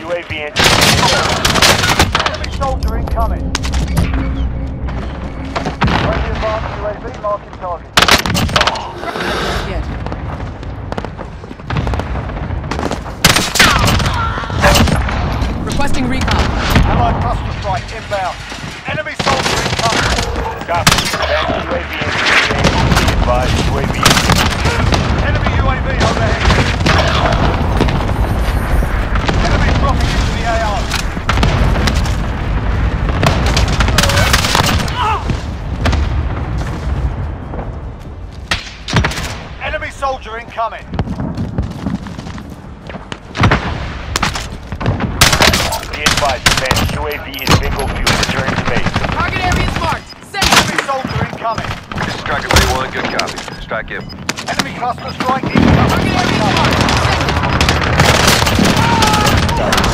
UAV entering. Enemy soldier incoming. Friendly advanced UAV marking target. Yet. Requesting recon. Allied cluster strike inbound. Advised, advanced UAV is bingo fuel entering space. Target area is marked. Send every soldier incoming. This is Striker Bay 1, good copy. Strike him. Enemy cluster strike incoming. Target area is marked. Send